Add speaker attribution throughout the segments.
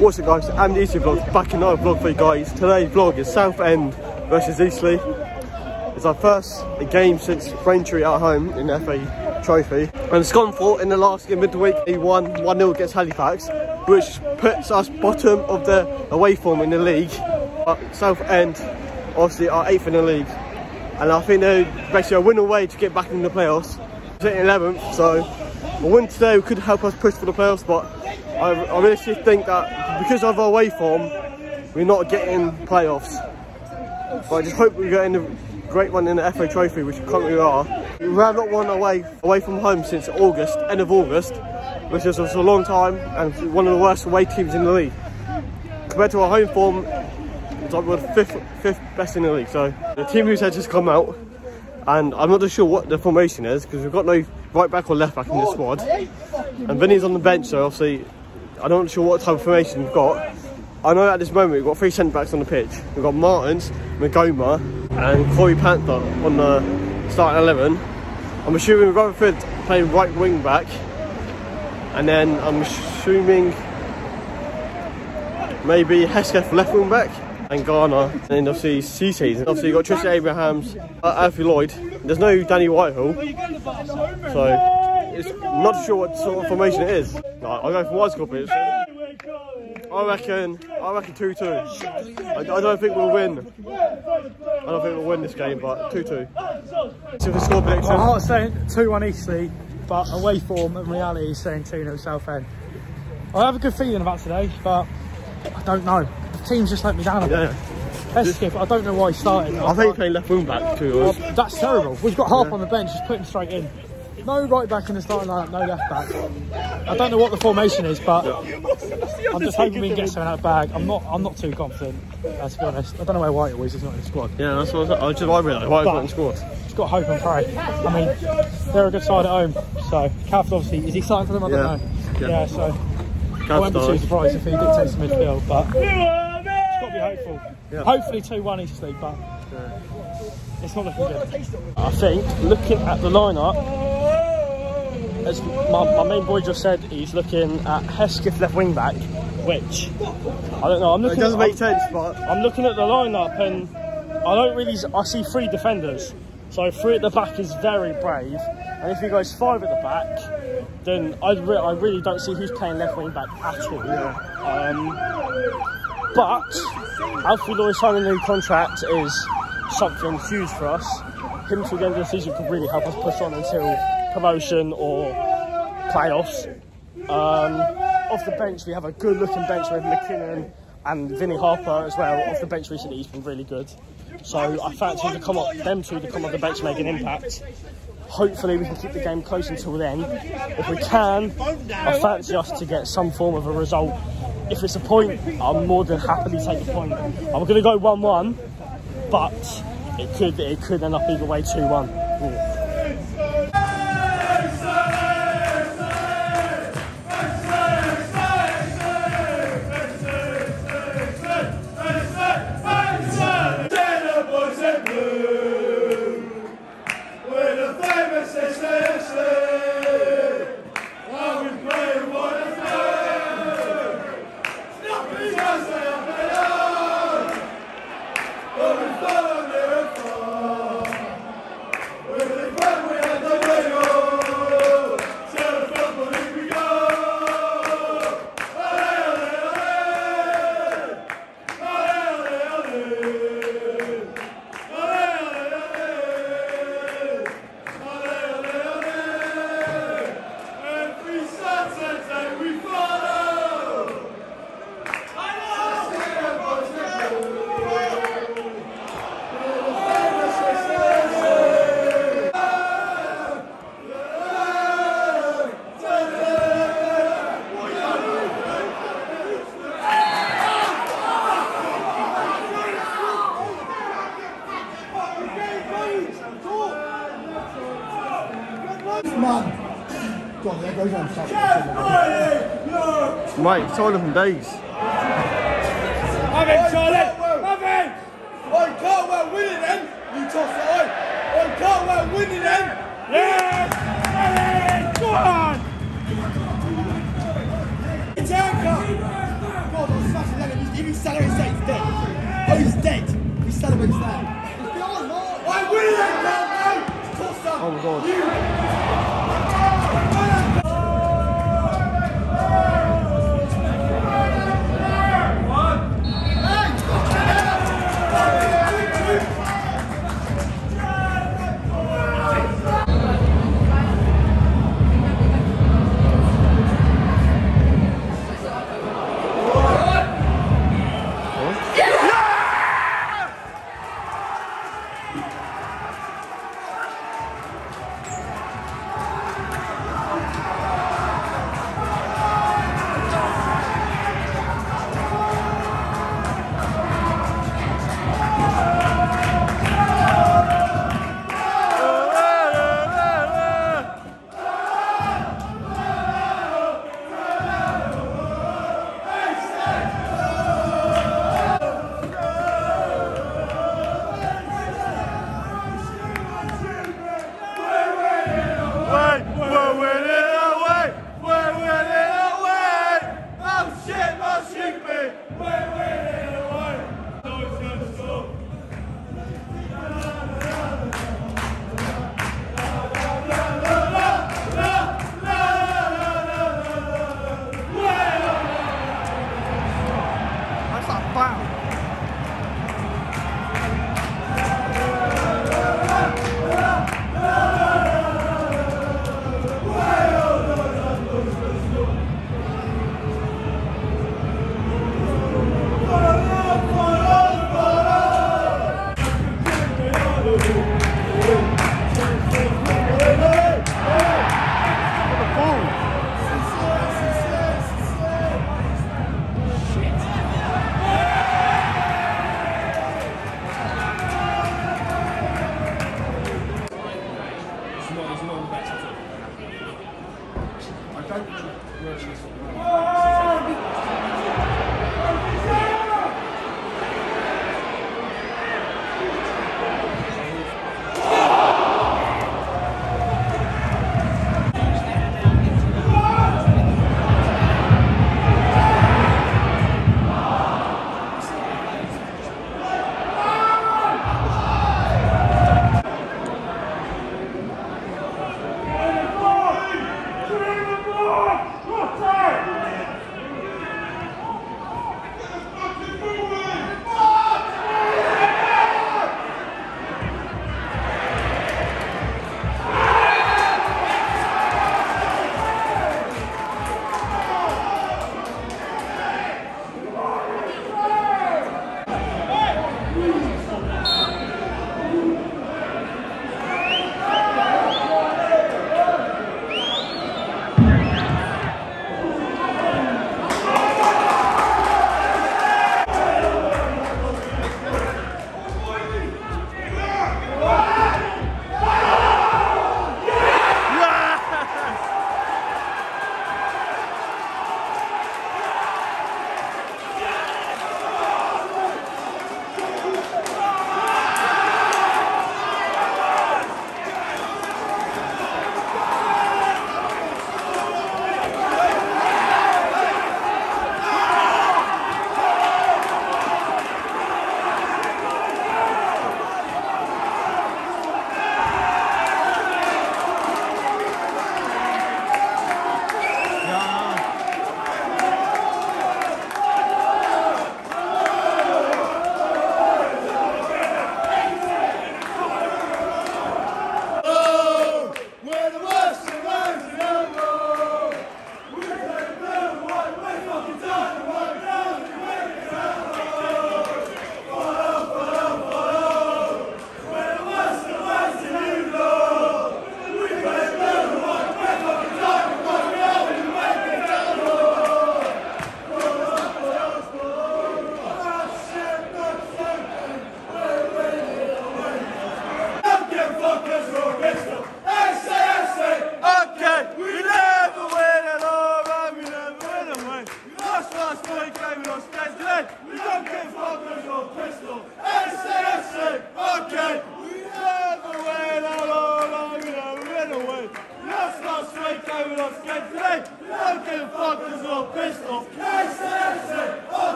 Speaker 1: What's up guys, I'm the Eastleigh Vlogs, back in another vlog for you guys. Today's vlog is Southend versus Eastleigh. It's our first game since Braintree at home in the FA Trophy. And Scunthorpe in the last game of the week, he won 1-0 against Halifax, which puts us bottom of the away form in the league. But Southend obviously are 8th in the league. And I think they're basically a win away to get back in the playoffs. Sitting 11th, so a win today could help us push for the playoffs, but I, I really think that because of our away form, we're not getting playoffs. But I just hope we get in a great one in the FA Trophy, which currently we are. We have not won away away from home since August, end of August, which is a long time and one of the worst away teams in the league. Compared to our home form, it's like we're fifth, fifth best in the league. So the team who's had just come out, and I'm not sure what the formation is because we've got no right back or left back in the squad. And Vinny's on the bench, so obviously I'm not sure what type of formation we've got. I know at this moment we've got three centre backs on the pitch. We've got Martins, Maghoma, and Corey Panther on the starting 11. I'm assuming Rutherford playing right wing back, and then I'm assuming maybe Hesketh left wing back and Garner, and obviously Cisse. Obviously, you've got Tristan Abrahams, uh, Alfie Lloyd. There's no Danny Whitehall, so it's not sure what sort of formation it is. Like, I'll go for wide score pitch. I reckon, I reckon 2-2. I, I, don't think we'll win. I don't think we'll win this game, but 2-2. So the score prediction.
Speaker 2: My heart's saying 2-1 Eastleigh, but away form and reality is saying 2-0 Southend. I have a good feeling about today, but I don't know. The team's just let me down a bit.
Speaker 1: Yeah.
Speaker 2: Skip, I don't know why he started.
Speaker 1: I think he's playing left wing back too.
Speaker 2: Well, that's terrible. We've got half yeah. on the bench, just put him straight in. No right back in the starting lineup, no left back. I don't know what the formation is, but yeah. I'm just hoping we can get something out of bag. I'm not I'm not too confident, uh, to be honest. I don't know why White always is not in the squad.
Speaker 1: Yeah, that's what I, was, just worried about. White's not in the squad.
Speaker 2: Just got hope and pray. I mean, they're a good side at home, so Cav obviously, is he starting for them? I don't yeah. know. Yeah, yeah so Cav I won't be too surprised if he dictates the midfield, but just got to be hopeful. Yeah. Hopefully 2-1 Eastleigh, but it's not looking good.
Speaker 1: I think, looking at the lineup, as my, my main boy just said, he's looking at Hesketh left wing back, which I don't know. I'm looking. It doesn't at, make I'm, sense, but I'm looking at the lineup and I don't really. I see three defenders, so three at the back is very brave. And if he goes five at the back, then I, re I really don't see who's playing left wing back at all. Yeah. Um, but Alfie Lloyd signing a new contract is something huge for us. Him to the end of the season could really help us push on until promotion or playoffs. Um, off the bench, we have a good looking bench with McKinnon and Vinny Harper as well. Off the bench recently, he's been really good. So I fancy to come up, them two to come off the bench make an impact. Hopefully we can keep the game close until then. If we can, I fancy us to get some form of a result. If it's a point, I'm more than happily take a point. I'm going to go 1-1, but it could it could end up either way 2-1. Mate, it's all of them days.
Speaker 3: Have it, Charlie! Have it! I can't well win it then! You toss it on! I can't well win it then! Yes! Have it! Go on! It's out,
Speaker 2: celebrates that he's dead. Oh, he's dead. He celebrates that. I win it, no, no. Toss up.
Speaker 1: Oh god.
Speaker 2: You.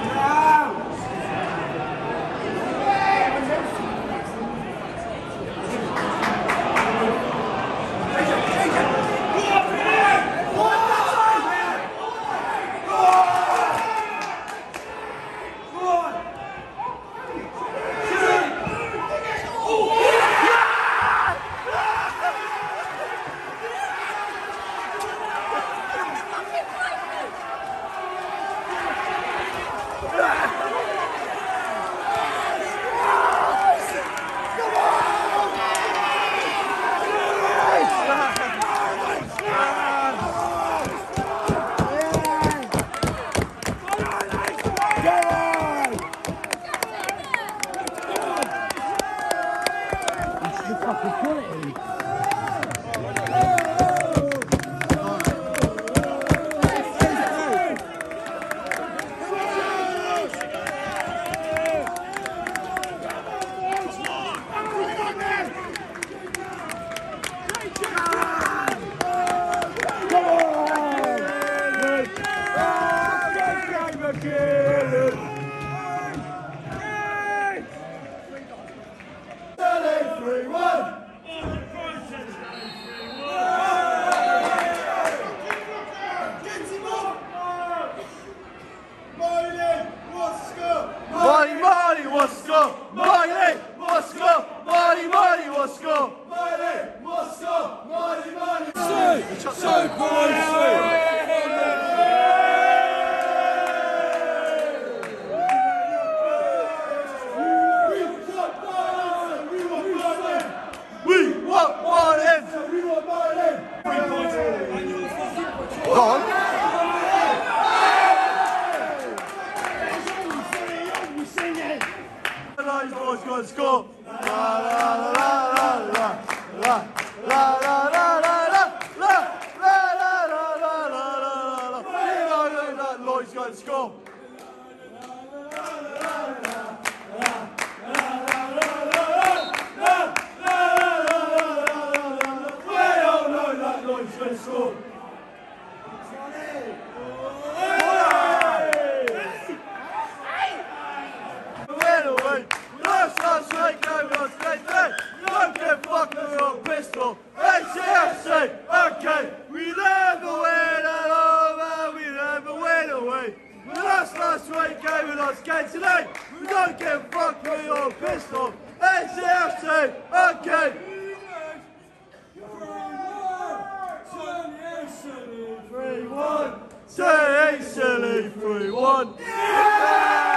Speaker 1: Yeah. So, boys! let's go, let's go. Don't get fucked with your pistol. ACFC, okay. Three say three one. Yeah!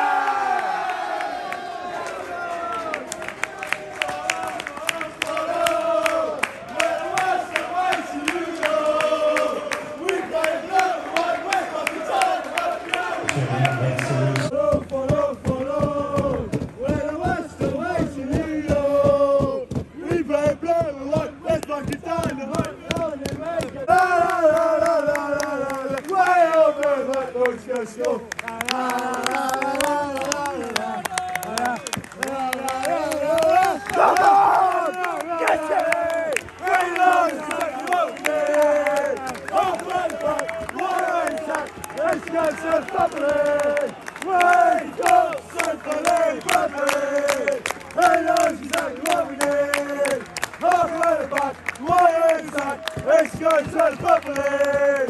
Speaker 1: Let's Escalte al peuple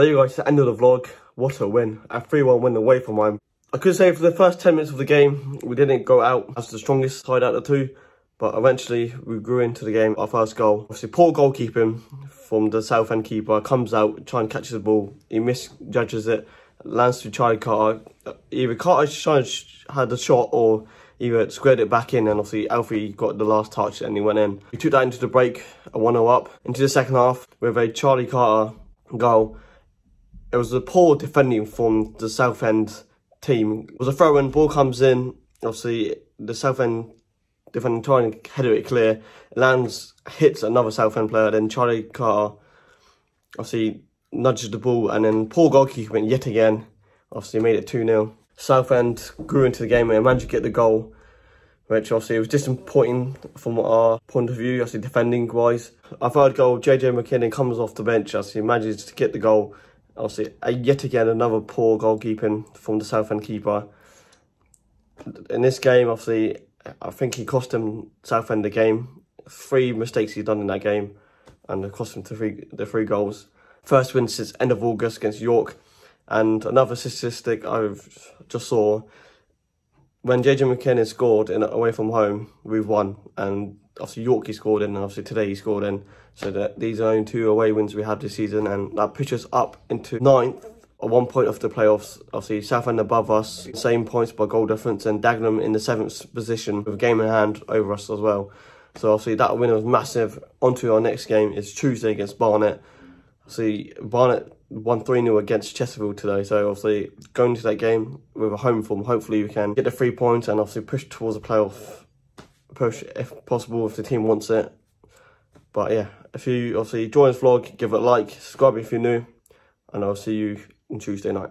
Speaker 1: There you go, it's the end of the vlog. What a win. A 3-1 win away from home. I could say for the first 10 minutes of the game, we didn't go out as the strongest side out of the two. But eventually, we grew into the game. Our first goal. Obviously, poor goalkeeping from the Southend keeper. Comes out, trying to catch the ball. He misjudges it. Lands to Charlie Carter. Either Carter had the shot or either squared it back in and obviously Alfie got the last touch and he went in. We took that into the break, a 1-0 up, into the second half with a Charlie Carter goal. It was a poor defending from the Southend team. It was a throw-in, ball comes in, obviously the Southend defending trying to head it clear, lands, hits another Southend player, then Charlie Carr obviously nudges the ball and then goalkeeper went yet again, obviously made it 2-0. Southend grew into the game and managed to get the goal, which obviously was disappointing from our point of view, obviously defending wise. Our third goal, JJ McKinnon comes off the bench he manages to get the goal. Obviously, yet again, another poor goalkeeping from the Southend keeper. In this game, obviously, I think he cost him Southend the game. Three mistakes he's done in that game, and it cost him the three, the three goals. First win since end of August against York. And another statistic I've just saw, when JJ McKinnon scored in away from home, we've won. And obviously York he scored in, and obviously today he scored in. So that these are only two away wins we have this season, and that pushes us up into ninth, one point off the playoffs. Obviously Southend above us, same points by goal difference, and Dagenham in the seventh position with a game in hand over us as well. So obviously that win was massive. On to our next game is Tuesday against Barnet. See, Barnet won 3 0 against Chesterfield today. So, obviously, going to that game with a home form, hopefully, we can get the three points and obviously push towards a playoff push if possible, if the team wants it. But yeah, if you obviously join this vlog, give it a like, subscribe if you're new, and I'll see you on Tuesday night.